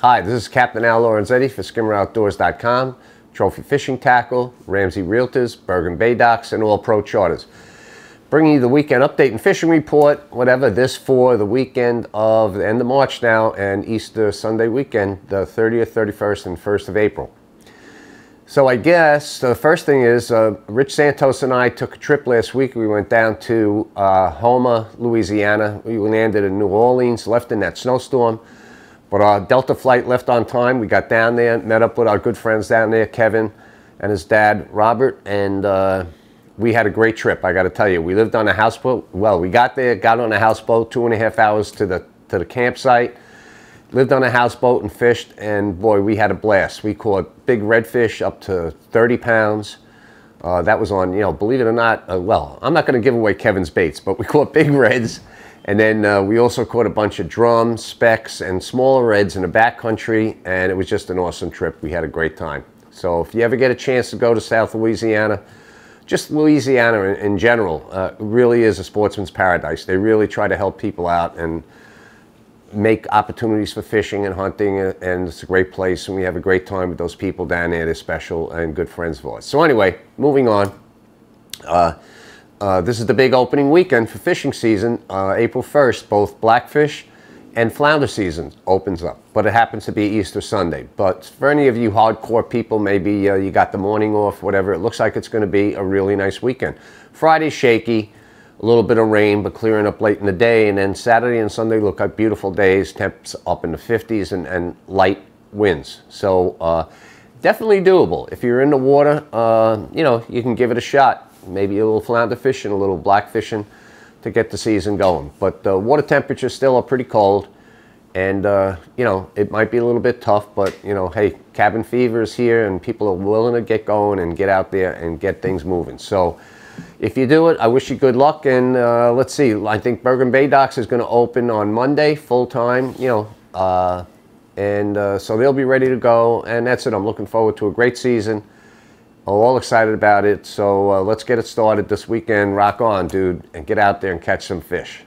Hi, this is Captain Al Lorenzetti for SkimmerOutdoors.com, Trophy Fishing Tackle, Ramsay Realtors, Bergen Bay Docks, and All Pro Charters. Bringing you the weekend update and fishing report, whatever, this for the weekend of the end of March now and Easter Sunday weekend, the 30th, 31st, and 1st of April. So I guess the first thing is uh, Rich Santos and I took a trip last week. We went down to uh, Houma, Louisiana. We landed in New Orleans, left in that snowstorm. But our Delta flight left on time. We got down there, met up with our good friends down there, Kevin and his dad, Robert, and uh, we had a great trip. I got to tell you, we lived on a houseboat. Well, we got there, got on a houseboat, two and a half hours to the to the campsite. Lived on a houseboat and fished, and boy, we had a blast. We caught big redfish up to 30 pounds. Uh, that was on, you know, believe it or not, uh, well, I'm not going to give away Kevin's baits, but we caught big reds. And then uh, we also caught a bunch of drums, specks, and smaller reds in the backcountry, and it was just an awesome trip. We had a great time. So if you ever get a chance to go to South Louisiana, just Louisiana in, in general, uh, really is a sportsman's paradise. They really try to help people out and make opportunities for fishing and hunting, and it's a great place, and we have a great time with those people down there. They're special and good friends of ours. So anyway, moving on. Uh, uh, this is the big opening weekend for fishing season, uh, April 1st. Both blackfish and flounder season opens up, but it happens to be Easter Sunday. But for any of you hardcore people, maybe uh, you got the morning off, whatever, it looks like it's going to be a really nice weekend. Friday shaky, a little bit of rain, but clearing up late in the day, and then Saturday and Sunday look like beautiful days, temps up in the 50s and, and light winds. So uh, definitely doable. If you're in the water, uh, you know, you can give it a shot maybe a little flounder fishing, a little black fishing to get the season going. But the uh, water temperatures still are pretty cold. And, uh, you know, it might be a little bit tough, but, you know, hey, cabin fever is here and people are willing to get going and get out there and get things moving. So if you do it, I wish you good luck. And uh, let's see, I think Bergen Bay Docks is going to open on Monday full time, you know, uh, and uh, so they'll be ready to go. And that's it. I'm looking forward to a great season all excited about it. So uh, let's get it started this weekend. Rock on, dude, and get out there and catch some fish.